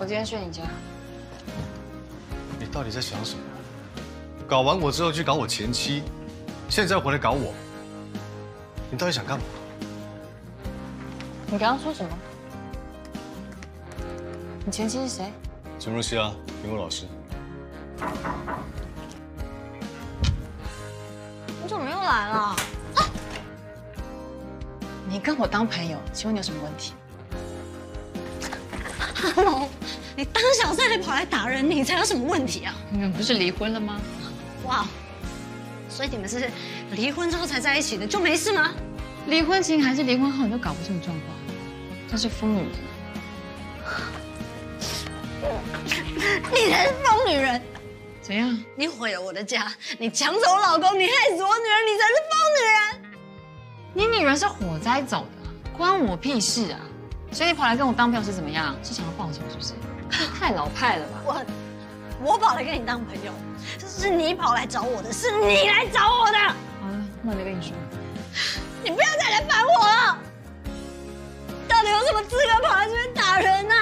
我今天去你家。你到底在想什么？搞完我之后去搞我前妻，现在回来搞我，你到底想干嘛？你刚刚说什么？你前妻是谁？陈若曦啊，评委老师。你怎么又来了？你跟我当朋友，请问你有什么问题？你当小三还跑来打人，你才有什么问题啊？你们不是离婚了吗？哇，所以你们是离婚之后才在一起的，就没事吗？离婚前还是离婚后，你都搞不清楚状况，真是疯女人。你才是疯女人！怎样？你毁了我的家，你抢走我老公，你害死我女儿，你才是疯女人！你女人是火灾走的，关我屁事啊！所以你跑来跟我当朋友是怎么样？是想要报仇是不是？太老派了吧！我我跑来跟你当朋友，是你跑来找我的，是你来找我的。好了，那我就跟你说，你不要再来烦我了。到底有什么资格跑来这边打人啊？